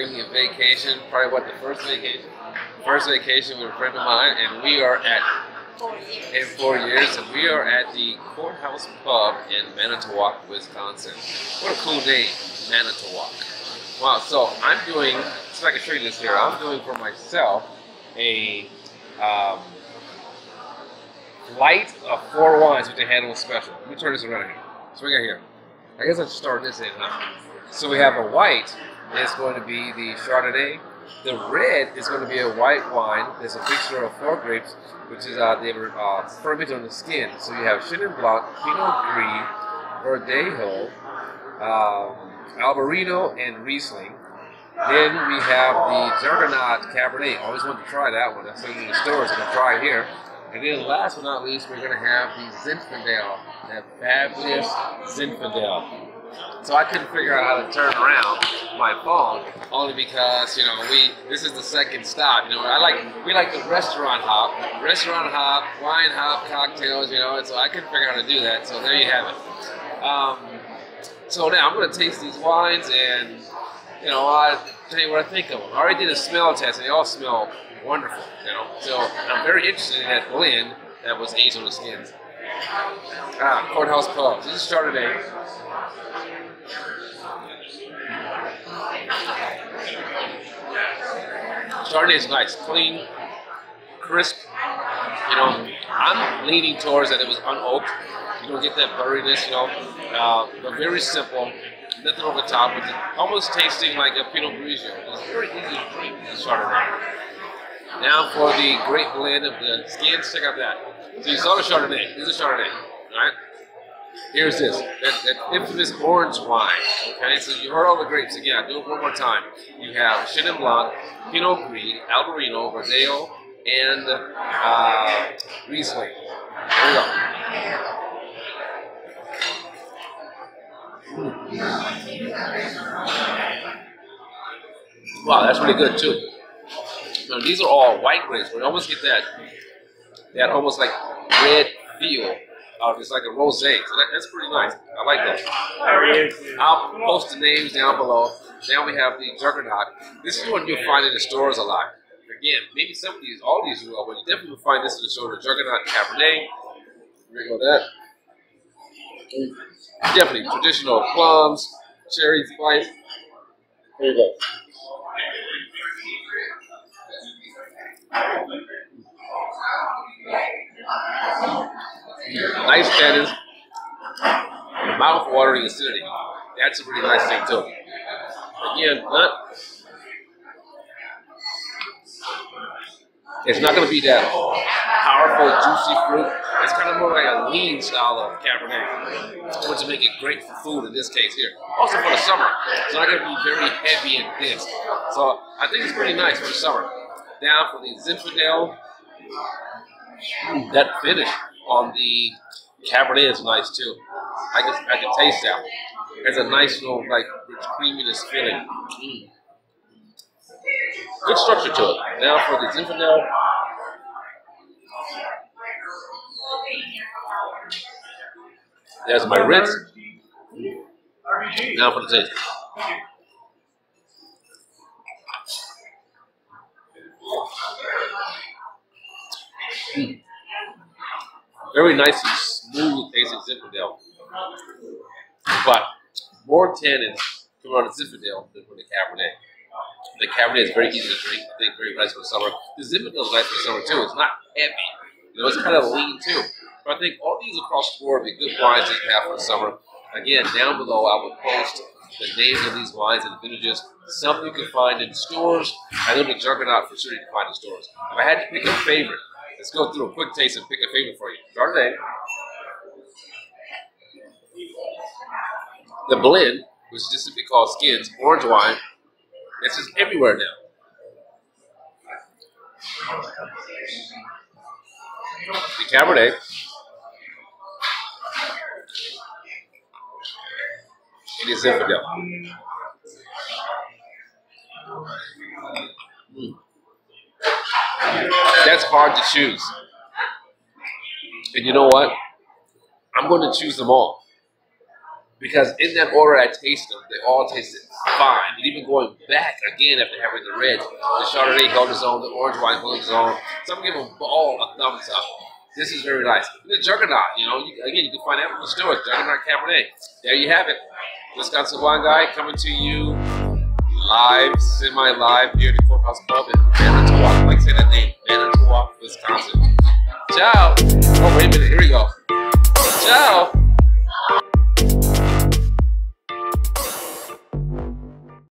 celebrating a vacation, probably what the first vacation, first vacation with a friend of mine, and we are at in four years, and we are at the Courthouse Pub in Manitowoc, Wisconsin. What a cool name, Manitowoc. Wow, so I'm doing, so I can show you this here, I'm doing for myself a um, light of four wines with the handle special. Let me turn this around here. So we got here. I guess I should start this in, huh? So we have a white, it's going to be the Chardonnay. The red is going to be a white wine. There's a mixture of four grapes, which is uh, they were uh, fermented on the skin. So you have Chenin Blanc, Pinot Gris, Verdelho, um, Albarino, and Riesling. Then we have the Juggernaut Cabernet. Always wanted to try that one. That's in the stores. I'm going to try it here. And then last but not least, we're going to have the Zinfandel, that fabulous Zinfandel. So I couldn't figure out how to turn around my phone, only because you know we this is the second stop. You know I like we like the restaurant hop, restaurant hop, wine hop, cocktails. You know, and so I couldn't figure out how to do that. So there you have it. Um, so now I'm going to taste these wines, and you know I tell you what I think of them. I already did a smell test, and they all smell wonderful. You know, so I'm very interested in that blend that was aged on the skins. Ah, Courthouse Pub. This is Chardonnay. Chardonnay is nice, clean, crisp. You know, I'm leaning towards that it was unoaked. You don't get that burriness, you know, uh, but very simple. Nothing over top with. Almost tasting like a Pinot Grigio. It's very easy to drink this Chardonnay. Now for the great blend of the skins, check out that. So you saw the Chardonnay. This is a Chardonnay, right? Here's this, that, that infamous orange wine. Okay, so you heard all the grapes again. I'll do it one more time. You have Chenin Blanc, Pinot Gris, Albarino, Verdelho, and uh, Riesling. There we go. Wow, that's really good too. Now, these are all white grapes, you almost get that that almost like red feel. Uh, it's like a rosé, so that, that's pretty nice. I like that. I'll post the names down below. Now we have the Juggernaut. This is one you'll find in the stores a lot. Again, maybe some of these, all these you will, but you definitely will find this in the store. The Juggernaut Cabernet. There you go, that. Definitely traditional plums, cherry spice. Here you go. Nice tannins, mouth-watering acidity. That's a really nice thing too. Again, not it's not going to be that powerful, juicy fruit. It's kind of more like a lean style of Cabernet, which will make it great for food in this case here. Also for the summer, it's not going to be very heavy and dense. So I think it's pretty nice for the summer. Now for the Zinfandel, that finish on the Cabernet is nice too. I can I can taste that. It's a nice little like creaminess feeling. Mm. Good structure to it. Now for the Zinfandel. There's my Ritz. Now for the taste. Mm. Very nice and smooth tasting Zinfandel. But more tannins come out of Zinfandel than from the Cabernet. The Cabernet is very easy to drink. I think very nice for summer. The Zinfandel is nice for summer too. It's not heavy. You know, it's kind of lean too. But I think all these across the board would be good wines you have for the summer. Again, down below I will post the names of these wines and the vintages. Something you can find in stores. I know the Juggernaut for sure you can find in stores. If I had to pick a favorite, let's go through a quick taste and pick a favorite for you. Chardonnay. The blend, which is just called Skins, orange wine. It's just everywhere now. The Cabernet. It is Zinfandel. That's hard to choose. And you know what? I'm going to choose them all. because in that order I taste them, they all tasted fine. And even going back again after having the red, the Chardonnay held its own, the orange wine held its own. So I'm giving them all a thumbs up. This is very nice. The Juggernaut, you know, you, again, you can find that in the stores, Juggernaut Cabernet. There you have it. Wisconsin Wine Guy coming to you live, semi-live here at the Courthouse Club in Manitowoc. Like I that name, Wisconsin. Ciao. Oh, wait a minute. Here we go.